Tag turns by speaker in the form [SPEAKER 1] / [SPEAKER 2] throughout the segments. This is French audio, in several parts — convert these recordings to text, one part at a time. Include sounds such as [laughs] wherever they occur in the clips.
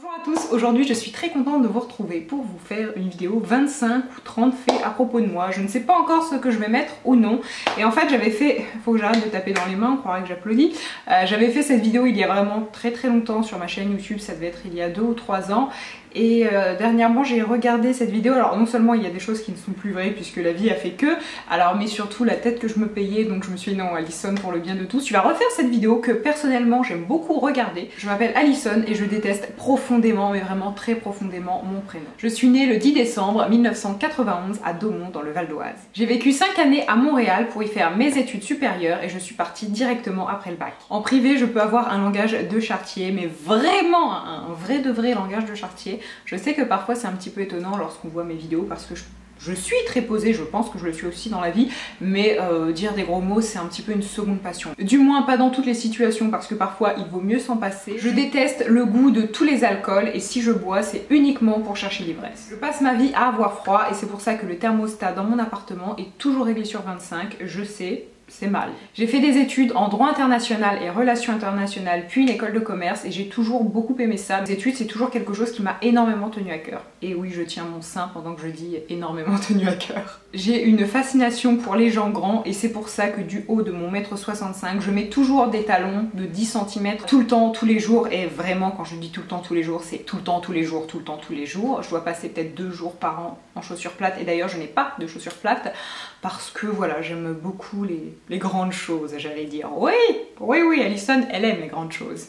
[SPEAKER 1] Bonjour à tous, aujourd'hui je suis très contente de vous retrouver pour vous faire une vidéo 25 ou 30 faits à propos de moi. Je ne sais pas encore ce que je vais mettre ou non. Et en fait j'avais fait, [laughs] faut que j'arrête de taper dans les mains, on croirait que j'applaudis. Euh, j'avais fait cette vidéo il y a vraiment très très longtemps sur ma chaîne YouTube, ça devait être il y a 2 ou 3 ans. Et euh, dernièrement j'ai regardé cette vidéo, alors non seulement il y a des choses qui ne sont plus vraies puisque la vie a fait que, alors mais surtout la tête que je me payais, donc je me suis dit non Alison pour le bien de tous, tu vas refaire cette vidéo que personnellement j'aime beaucoup regarder. Je m'appelle Alison et je déteste profondément, mais vraiment très profondément mon prénom. Je suis née le 10 décembre 1991 à Daumont dans le Val d'Oise. J'ai vécu 5 années à Montréal pour y faire mes études supérieures et je suis partie directement après le bac. En privé je peux avoir un langage de chartier, mais vraiment un vrai de vrai langage de chartier je sais que parfois c'est un petit peu étonnant lorsqu'on voit mes vidéos parce que je suis très posée, je pense que je le suis aussi dans la vie, mais euh, dire des gros mots c'est un petit peu une seconde passion. Du moins pas dans toutes les situations parce que parfois il vaut mieux s'en passer. Je déteste le goût de tous les alcools et si je bois c'est uniquement pour chercher l'ivresse. Je passe ma vie à avoir froid et c'est pour ça que le thermostat dans mon appartement est toujours réglé sur 25, je sais, c'est mal. J'ai fait des études en droit international et relations internationales, puis une école de commerce et j'ai toujours beaucoup aimé ça. Les études, c'est toujours quelque chose qui m'a énormément tenu à cœur. Et oui, je tiens mon sein pendant que je dis énormément [laughs] tenu à cœur. J'ai une fascination pour les gens grands et c'est pour ça que du haut de mon mètre 65, je mets toujours des talons de 10 cm tout le temps, tous les jours. Et vraiment, quand je dis tout le temps, tous les jours, c'est tout le temps, tous les jours, tout le temps, tous les jours. Je dois passer peut-être deux jours par an en chaussures plates et d'ailleurs, je n'ai pas de chaussures plates parce que voilà, j'aime beaucoup les, les grandes choses, j'allais dire. Oui, oui, oui, Alison, elle aime les grandes choses.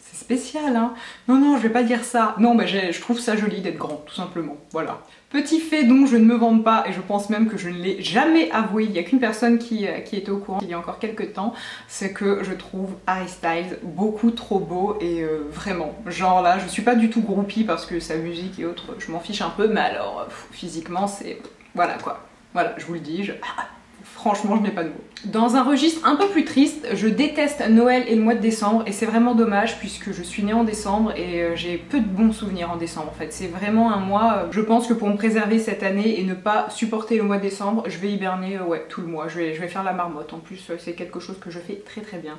[SPEAKER 1] C'est spécial, hein Non, non, je vais pas dire ça. Non, mais je trouve ça joli d'être grand, tout simplement. Voilà. Petit fait dont je ne me vante pas, et je pense même que je ne l'ai jamais avoué, il n'y a qu'une personne qui, euh, qui, était au courant il y a encore quelques temps, c'est que je trouve Harry Styles beaucoup trop beau, et euh, vraiment, genre là, je suis pas du tout groupie parce que sa musique et autres, je m'en fiche un peu, mais alors, physiquement, c'est... Voilà quoi. Voilà, je vous le dis, je... [laughs] franchement je mets pas de mots. Dans un registre un peu plus triste, je déteste Noël et le mois de décembre et c'est vraiment dommage puisque je suis née en décembre et euh, j'ai peu de bons souvenirs en décembre en fait. C'est vraiment un mois, euh, je pense que pour me préserver cette année et ne pas supporter le mois de décembre, je vais hiberner euh, tout le mois. Je vais, je vais faire la marmotte en plus, c'est quelque chose que je fais très très bien.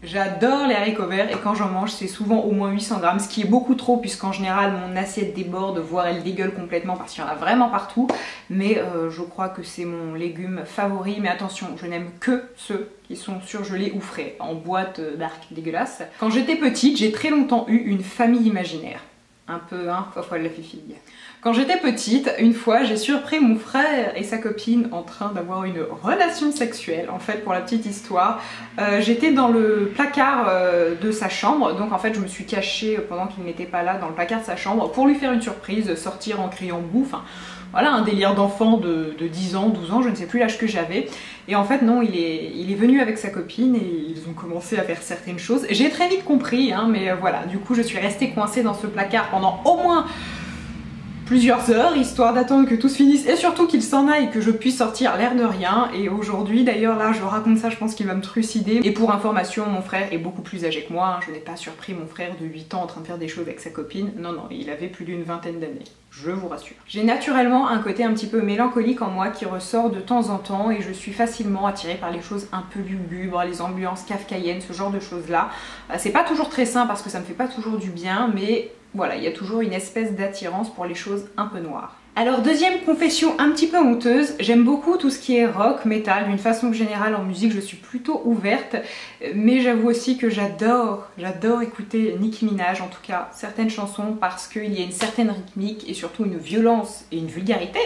[SPEAKER 1] J'adore les haricots verts et quand j'en mange c'est souvent au moins 800 grammes, ce qui est beaucoup trop puisqu'en général mon assiette déborde, voire elle dégueule complètement parce qu'il y en a vraiment partout. Mais euh, je crois que c'est mon légume favori. Mais attention, je n'aime que ceux qui sont surgelés ou frais, en boîte euh, d'arc dégueulasse. Quand j'étais petite, j'ai très longtemps eu une famille imaginaire. Un peu, hein, la fille. Quand j'étais petite, une fois, j'ai surpris mon frère et sa copine en train d'avoir une relation sexuelle. En fait, pour la petite histoire, euh, j'étais dans le placard euh, de sa chambre, donc en fait, je me suis cachée pendant qu'il n'était pas là dans le placard de sa chambre pour lui faire une surprise, sortir en criant bouffe. Voilà, un délire d'enfant de, 10 ans, 12 ans, je ne sais plus l'âge que j'avais. Et en fait, non, il est, il est venu avec sa copine et ils ont commencé à faire certaines choses. J'ai très vite compris, hein, mais voilà, du coup, je suis restée coincée dans ce placard pendant au moins plusieurs heures, histoire d'attendre que tout se finisse et surtout qu'il s'en aille, que je puisse sortir l'air de rien. Et aujourd'hui, d'ailleurs, là, je raconte ça, je pense qu'il va me trucider. Et pour information, mon frère est beaucoup plus âgé que moi. Hein. Je n'ai pas surpris mon frère de 8 ans en train de faire des choses avec sa copine. Non, non, il avait plus d'une vingtaine d'années. Je vous rassure. J'ai naturellement un côté un petit peu mélancolique en moi qui ressort de temps en temps et je suis facilement attirée par les choses un peu lugubres, les ambiances kafkaïennes, ce genre de choses là. Euh, c'est pas toujours très sain parce que ça me fait pas toujours du bien, mais voilà, il y a toujours une espèce d'attirance pour les choses un peu noires. Alors deuxième confession un petit peu honteuse, j'aime beaucoup tout ce qui est rock, metal, d'une façon générale en musique je suis plutôt ouverte, mais j'avoue aussi que j'adore, j'adore écouter Nicki Minaj, en tout cas certaines chansons parce qu'il y a une certaine rythmique et surtout une violence et une vulgarité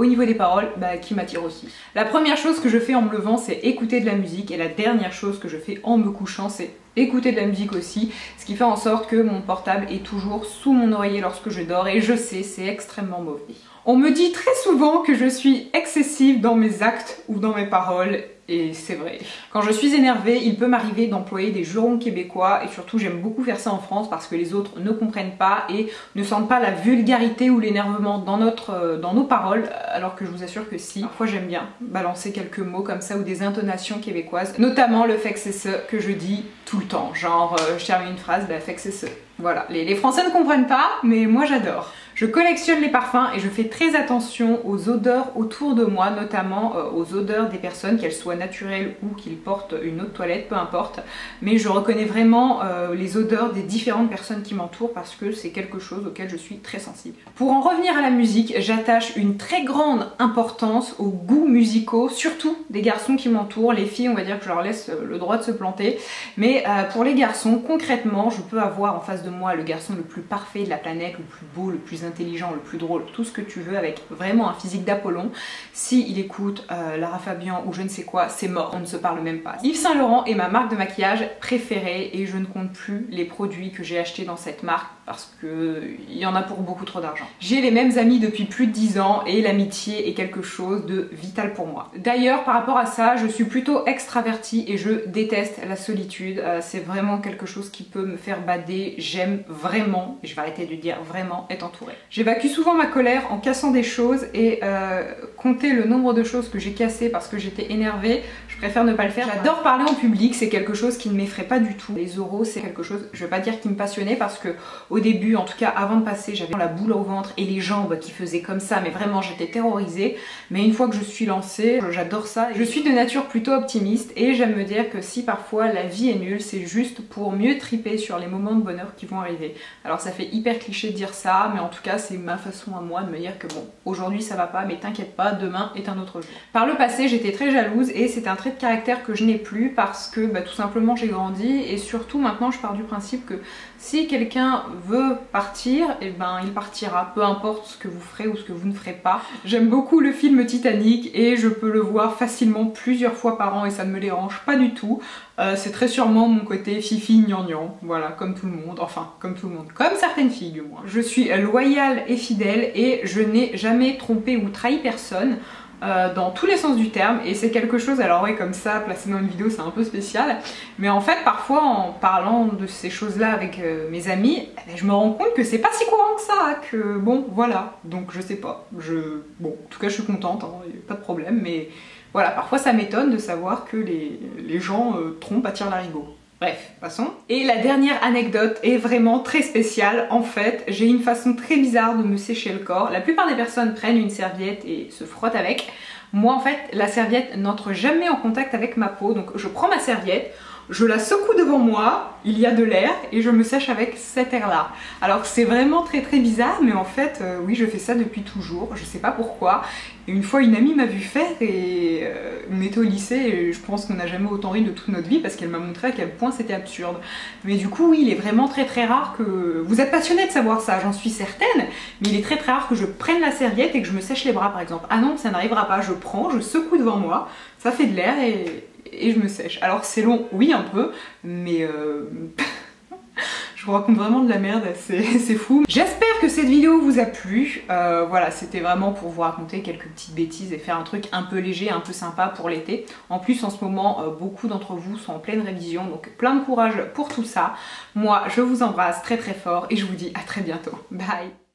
[SPEAKER 1] au niveau des paroles bah, qui m'attire aussi. La première chose que je fais en me levant c'est écouter de la musique et la dernière chose que je fais en me couchant c'est écouter de la musique aussi, ce qui fait en sorte que mon portable est toujours sous mon oreiller lorsque je dors et je sais c'est extrêmement mauvais. On me dit très souvent que je suis excessive dans mes actes ou dans mes paroles et c'est vrai. Quand je suis énervée, il peut m'arriver d'employer des jurons québécois et surtout j'aime beaucoup faire ça en France parce que les autres ne comprennent pas et ne sentent pas la vulgarité ou l'énervement dans, euh, nos paroles alors que je vous assure que si. Parfois j'aime bien balancer quelques mots comme ça ou des intonations québécoises, notamment le fait que c'est ce que je dis tout le temps. Genre euh, je termine une phrase, bah fait que c'est ce. Voilà, les Français ne comprennent pas mais moi j'adore. Je collectionne les parfums et je fais très attention aux odeurs autour de moi, notamment euh, aux odeurs des personnes, qu'elles soient naturelles ou qu'ils portent une autre toilette, peu importe. Mais je reconnais vraiment euh, les odeurs des différentes personnes qui m'entourent parce que c'est quelque chose auquel je suis très sensible. Pour en revenir à la musique, j'attache une très grande importance aux goûts musicaux, surtout des garçons qui m'entourent. Les filles, on va dire que je leur laisse le droit de se planter. Mais euh, pour les garçons, concrètement, je peux avoir en face de moi le garçon le plus parfait de la planète, le plus beau, le plus intelligent, le plus drôle, tout ce que tu veux, avec vraiment un physique d'Apollon. Si il écoute euh, Lara Fabian ou je ne sais quoi, c'est mort, on ne se parle même pas. Yves Saint Laurent est ma marque de maquillage préférée et je ne compte plus les produits que j'ai achetés dans cette marque parce qu'il y en a pour beaucoup trop d'argent. J'ai les mêmes amis depuis plus de 10 ans et l'amitié est quelque chose de vital pour moi. D'ailleurs, par rapport à ça, je suis plutôt extravertie et je déteste la solitude. Euh, c'est vraiment quelque chose qui peut me faire bader. J'aime vraiment, je vais arrêter de dire vraiment, être entourée. J'évacue souvent ma colère en cassant des choses et euh, compter le nombre de choses que j'ai cassées parce que j'étais énervée, je préfère ne pas le faire. J'adore parler en public, c'est quelque chose qui ne m'effraie pas du tout. Les oraux, c'est quelque chose, je vais pas dire qui me passionnait parce que au début, en tout cas avant de passer, j'avais la boule au ventre et les jambes qui faisaient comme ça, mais vraiment j'étais terrorisée. Mais une fois que je suis lancée, j'adore ça. Je suis de nature plutôt optimiste et j'aime me dire que si parfois la vie est nulle, c'est juste pour mieux triper sur les moments de bonheur qui vont arriver. Alors ça fait hyper cliché de dire ça, mais en tout cas c'est ma façon à moi de me dire que bon, aujourd'hui ça va pas, mais t'inquiète pas, demain est un autre jour. Par le passé, j'étais très jalouse et c'est un trait de caractère que je n'ai plus parce que bah, tout simplement j'ai grandi et surtout maintenant je pars du principe que si quelqu'un veut partir, et eh ben il partira, peu importe ce que vous ferez ou ce que vous ne ferez pas. J'aime beaucoup le film Titanic et je peux le voir facilement plusieurs fois par an et ça ne me dérange pas du tout. Euh, c'est très sûrement mon côté fifi gnangnan, voilà, comme tout le monde, enfin comme tout le monde, comme certaines filles du moins. Je suis loyale et fidèle et je n'ai jamais trompé ou trahi personne. Euh, dans tous les sens du terme et c'est quelque chose, alors ouais comme ça, placé dans une vidéo c'est un peu spécial, mais en fait parfois en parlant de ces choses là avec euh, mes amis, eh ben, je me rends compte que c'est pas si courant que ça, que bon voilà, donc je sais pas, je... bon en tout cas je suis contente, hein, pas de problème, mais voilà, parfois ça m'étonne de savoir que les, gens euh, trompent à tir larigot. Bref, passons. Et la dernière anecdote est vraiment très spéciale. En fait, j'ai une façon très bizarre de me sécher le corps. La plupart des personnes prennent une serviette et se frottent avec. Moi, en fait, la serviette n'entre jamais en contact avec ma peau. Donc, je prends ma serviette, je la secoue devant moi, il y a de l'air et je me sèche avec cet air là. Alors c'est vraiment très très bizarre mais en fait euh, oui je fais ça depuis toujours, je sais pas pourquoi. Une fois une amie m'a vu faire et euh, on au lycée et je pense qu'on n'a jamais autant ri de toute notre vie parce qu'elle m'a montré à quel point c'était absurde. Mais du coup oui il est vraiment très très rare que... Vous êtes passionné de savoir ça, j'en suis certaine, mais il est très très rare que je prenne la serviette et que je me sèche les bras par exemple. Ah non ça n'arrivera pas, je prends, je secoue devant moi, ça fait de l'air et et je me sèche. Alors c'est long, oui un peu, mais euh... [laughs] je vous raconte vraiment de la merde, [laughs] c'est fou. J'espère que cette vidéo vous a plu. Euh, voilà, c'était vraiment pour vous raconter quelques petites bêtises et faire un truc un peu léger, un peu sympa pour l'été. En plus, en ce moment, euh, beaucoup d'entre vous sont en pleine révision, donc plein de courage pour tout ça. Moi, je vous embrasse très très fort et je vous dis à très bientôt. Bye